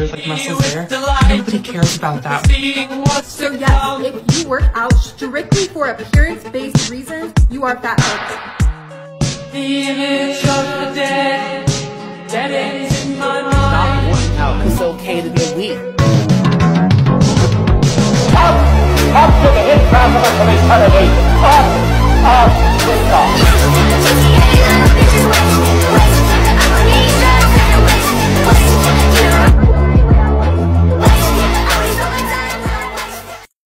there's like muscles there. Nobody cares about that. So yes, if you work out strictly for appearance-based reasons, you are fat phobic. The image of the dead, dead ends in my mind. Stop working out. It's okay to be weak.